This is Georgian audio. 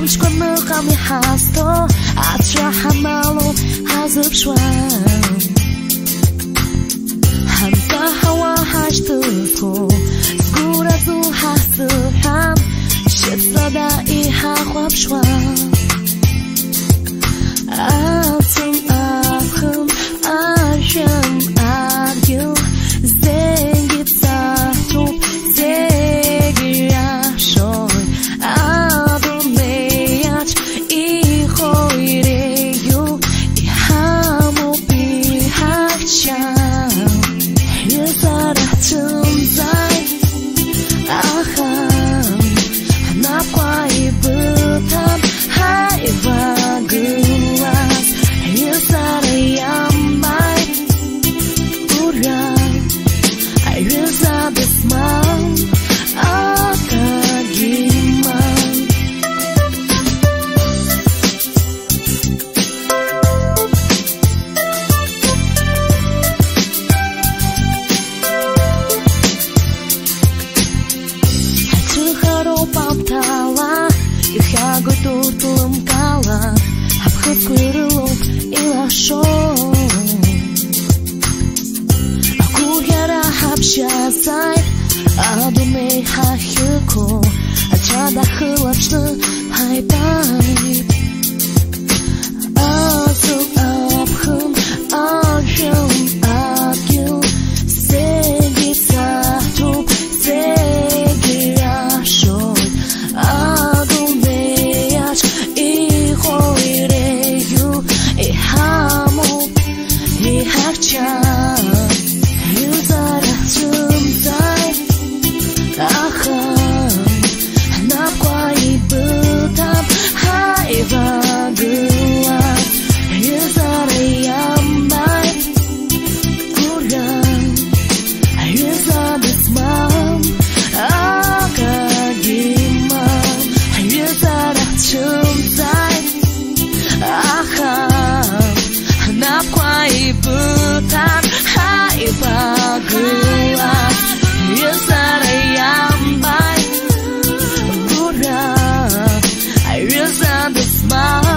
Рамочка мылками хасто, атша хамалу хазыпшва. Хамта хава хаштыфу, сгуразу хасыхам, шепсада и хахвапшва. Аа. შასაი ადმე ხახიკო აჩადა ხლაშნა ჰაიპანი ასო აფხმ აშო აკიო სეგიცათო სეგიაშო ადმე აჩ იხოირეიუ ეჰამო ეჰაჩა Aha. This smile.